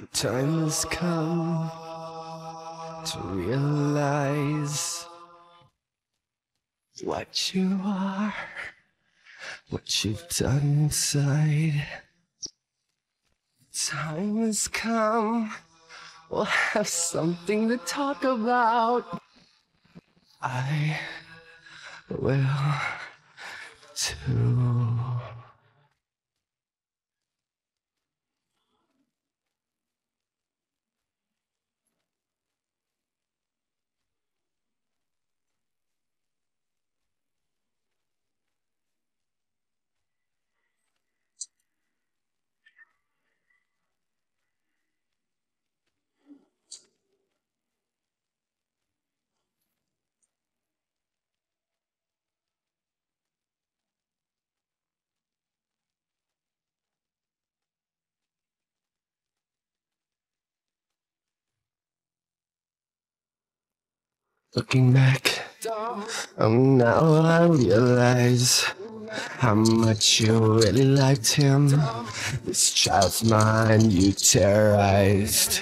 The time has come to realize what you are, what you've done inside. Time has come, we'll have something to talk about. I will too. Looking back, oh now I realize how much you really liked him. This child's mind you terrorized.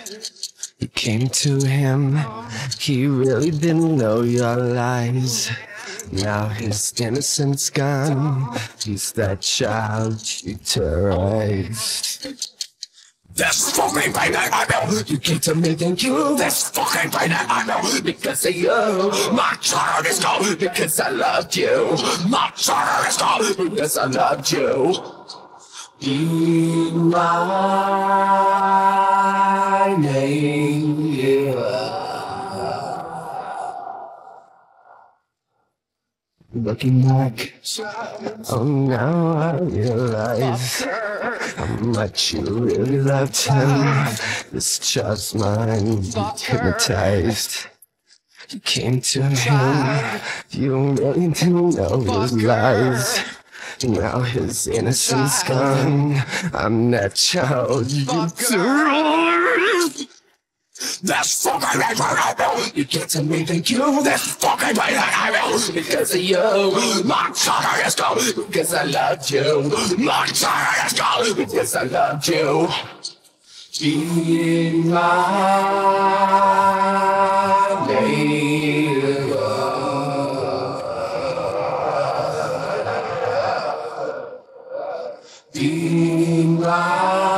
You came to him, he really didn't know your lies. Now his innocence gone, he's that child you terrorized. This fucking pain that I know You came to me and you This fucking pain that I know because of you. My child is gone Because I loved you. My child is gone Because I loved you. Be my Looking back, oh now I realize how much you really loved him. This child's mind hypnotized. You came to him, you really didn't know his lies. Now his innocence gone. I'm that child you terrorized. This fucking pain I know oh. You get to me, thank you. This fucking that I know oh. Because of you, My child is gone because I loved you, My child is gone because I loved you. Be my neighbor. Be my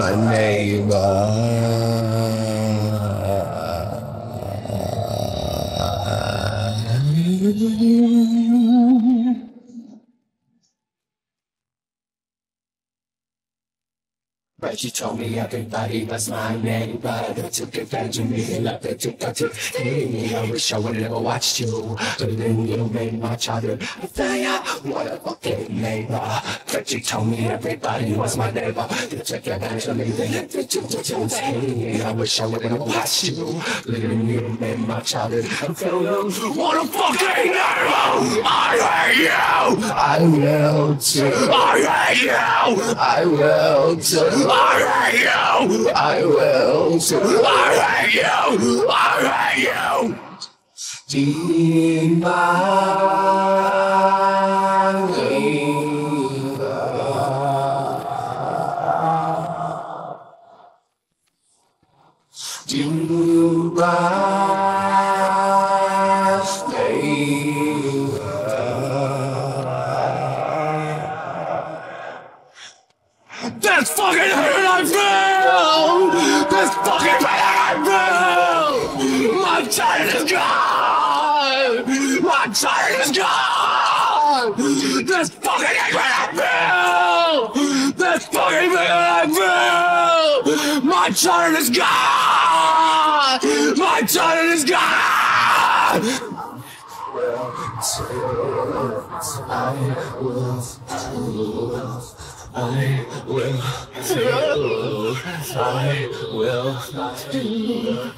My neighbor. But you told me everybody was my neighbor. They took advantage of me and left it to me. I wish I would never watched you. But then you made my childhood a failure. What a fucking neighbor. But you told me everybody was my neighbor. They took advantage of me. They left it to me. I wish I would never watched you. But then you made my childhood a failure. What a fucking neighbor I hate you I will too. I hate you I will too. I hate you I will. I hate you I hate you Be my child is gone! My child is gone! This fucking pain I feel This fucking pain I feel My child is gone! My child is gone! I will I will too. I will too.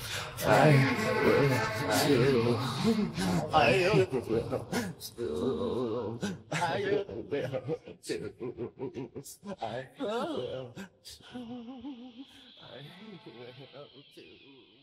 I will too. I will too. I will too. I will too. I will too.